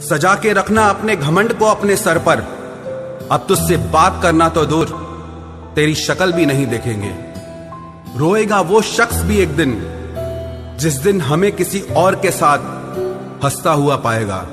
सजा के रखना अपने घमंड को अपने सर पर। अब तुझसे बात करना तो दूर। तेरी शक्ल भी नहीं देखेंगे। रोएगा वो शख्स भी एक दिन, जिस दिन हमें किसी और के साथ हंसता हुआ पाएगा।